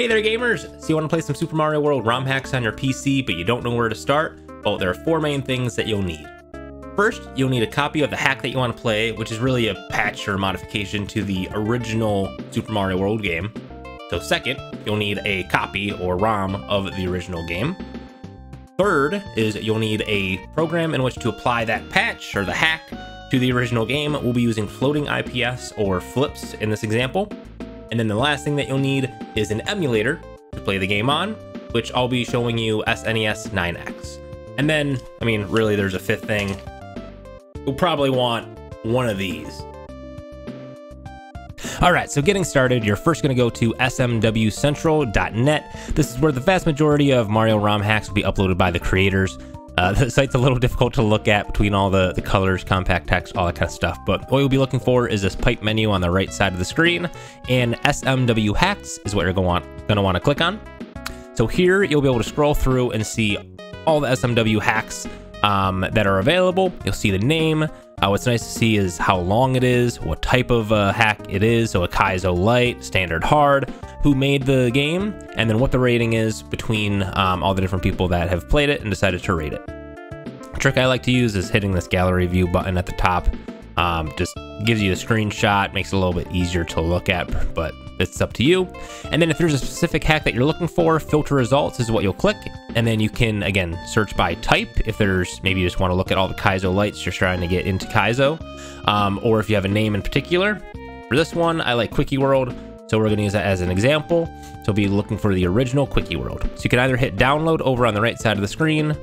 Hey there gamers! So you want to play some Super Mario World ROM hacks on your PC but you don't know where to start? Well, there are four main things that you'll need. First, you'll need a copy of the hack that you want to play, which is really a patch or modification to the original Super Mario World game. So second, you'll need a copy or ROM of the original game. Third is you'll need a program in which to apply that patch or the hack to the original game. We'll be using floating IPS or flips in this example. And then the last thing that you'll need is an emulator to play the game on, which I'll be showing you SNES 9X. And then, I mean, really there's a fifth thing. You'll probably want one of these. All right, so getting started, you're first going to go to smwcentral.net. This is where the vast majority of Mario ROM hacks will be uploaded by the creators. Uh, the site's a little difficult to look at between all the, the colors, compact text, all that kind of stuff. But what you'll be looking for is this pipe menu on the right side of the screen, and SMW Hacks is what you're going to want to click on. So here you'll be able to scroll through and see all the SMW hacks um, that are available. You'll see the name. Uh, what's nice to see is how long it is, what type of uh, hack it is. So a Kaizo Light, Standard Hard, who made the game, and then what the rating is between um, all the different people that have played it and decided to rate it. Trick I like to use is hitting this gallery view button at the top. Um, just gives you a screenshot, makes it a little bit easier to look at, but it's up to you. And then if there's a specific hack that you're looking for, filter results is what you'll click. And then you can, again, search by type if there's maybe you just want to look at all the Kaizo lights you're trying to get into Kaizo. Um, or if you have a name in particular. For this one, I like Quickie World. So we're going to use that as an example. So be looking for the original Quickie World. So you can either hit download over on the right side of the screen.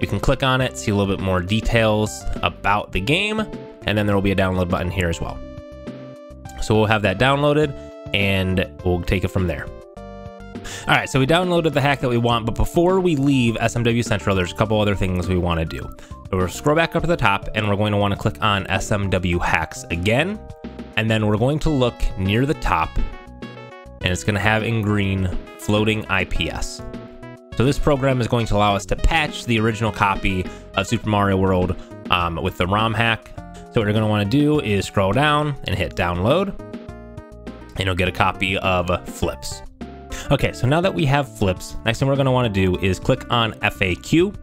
You can click on it, see a little bit more details about the game, and then there will be a download button here as well. So we'll have that downloaded and we'll take it from there. All right, so we downloaded the hack that we want, but before we leave SMW Central, there's a couple other things we want to do. So we'll scroll back up to the top and we're going to want to click on SMW Hacks again. And then we're going to look near the top and it's going to have in green floating IPS. So this program is going to allow us to patch the original copy of Super Mario World um, with the ROM hack. So what you're going to want to do is scroll down and hit download and you'll get a copy of Flips. Okay, so now that we have Flips, next thing we're going to want to do is click on FAQ.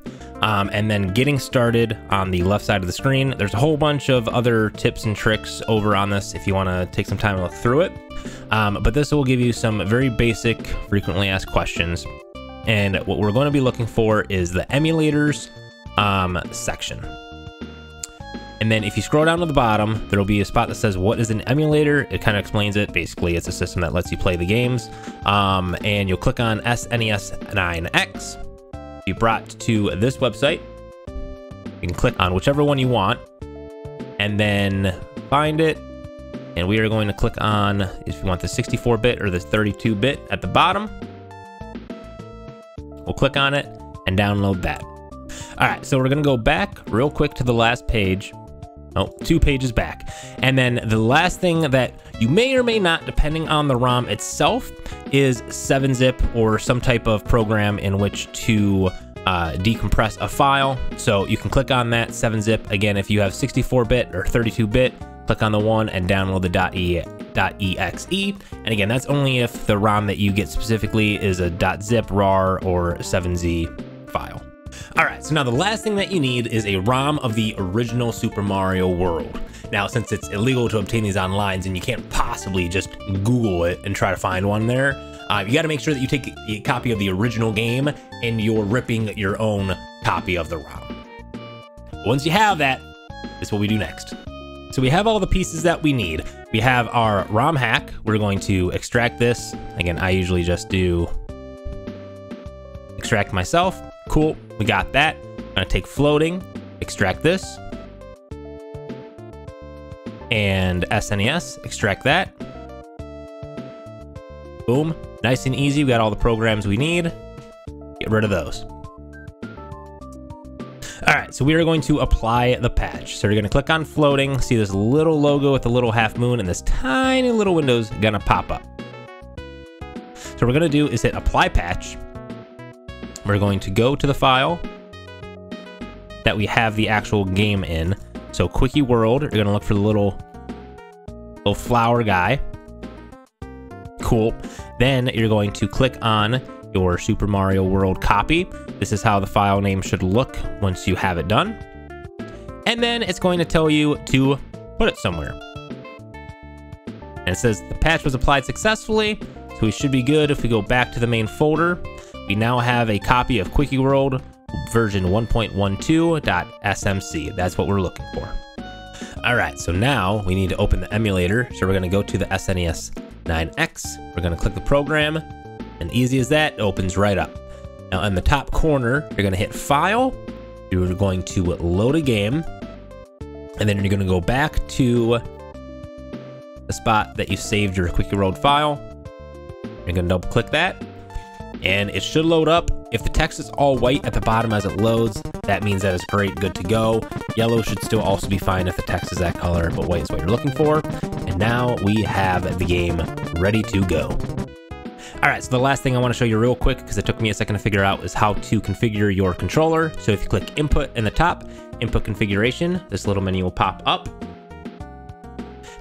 Um, and then getting started on the left side of the screen. There's a whole bunch of other tips and tricks over on this if you want to take some time to look through it. Um, but this will give you some very basic, frequently asked questions. And what we're going to be looking for is the emulators um, section. And then if you scroll down to the bottom, there'll be a spot that says, what is an emulator? It kind of explains it. Basically, it's a system that lets you play the games. Um, and you'll click on SNES 9X. Be brought to this website. You can click on whichever one you want and then find it. And we are going to click on if you want the 64-bit or the 32-bit at the bottom. We'll click on it and download that. All right, so we're gonna go back real quick to the last page. Oh, two pages back. And then the last thing that you may or may not, depending on the ROM itself, is 7-zip or some type of program in which to uh, decompress a file. So you can click on that 7-zip. Again, if you have 64-bit or 32-bit, click on the one and download the .e .exe. And again, that's only if the ROM that you get specifically is a .zip, RAR, or 7z file. All right, so now the last thing that you need is a ROM of the original Super Mario World. Now, since it's illegal to obtain these online and you can't possibly just Google it and try to find one there, uh, you gotta make sure that you take a copy of the original game and you're ripping your own copy of the ROM. Once you have that, this is what we do next. So we have all the pieces that we need. We have our ROM hack. We're going to extract this. Again, I usually just do extract myself. Cool, we got that. I'm gonna take floating, extract this. And SNES, extract that. Boom, nice and easy. We got all the programs we need. Get rid of those. All right, so we are going to apply the patch. So you're gonna click on floating, see this little logo with the little half moon and this tiny little window's gonna pop up. So what we're gonna do is hit apply patch. We're going to go to the file that we have the actual game in. So Quickie World, you're gonna look for the little, little flower guy. Cool. Then you're going to click on your Super Mario World copy. This is how the file name should look once you have it done. And then it's going to tell you to put it somewhere. And it says the patch was applied successfully, so we should be good if we go back to the main folder. We now have a copy of Quickie World version 1.12.smc. That's what we're looking for. All right, so now we need to open the emulator. So we're gonna go to the SNES 9X. We're gonna click the program, and easy as that, it opens right up. Now in the top corner, you're gonna hit File. You're going to load a game, and then you're gonna go back to the spot that you saved your Quickie World file. You're gonna double click that, and it should load up. If the text is all white at the bottom as it loads, that means that it's great, good to go. Yellow should still also be fine if the text is that color, but white is what you're looking for. And now we have the game ready to go. All right, so the last thing I want to show you real quick, because it took me a second to figure out, is how to configure your controller. So if you click Input in the top, Input Configuration, this little menu will pop up.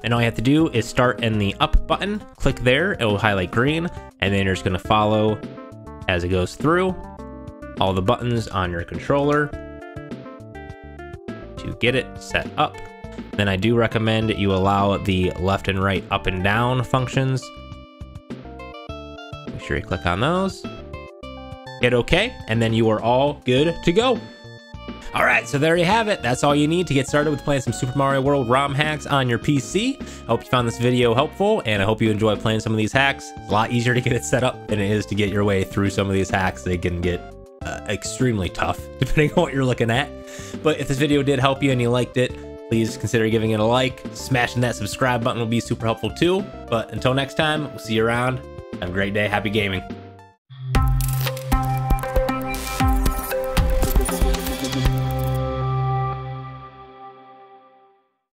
And all you have to do is start in the up button, click there, it will highlight green, and then you're just gonna follow as it goes through all the buttons on your controller to get it set up. Then I do recommend you allow the left and right up and down functions. Make sure you click on those. Hit OK, and then you are all good to go. All right, so there you have it. That's all you need to get started with playing some Super Mario World ROM hacks on your PC. I hope you found this video helpful, and I hope you enjoy playing some of these hacks. It's a lot easier to get it set up than it is to get your way through some of these hacks. They can get uh, extremely tough, depending on what you're looking at. But if this video did help you and you liked it, please consider giving it a like. Smashing that subscribe button will be super helpful too. But until next time, we'll see you around. Have a great day. Happy gaming.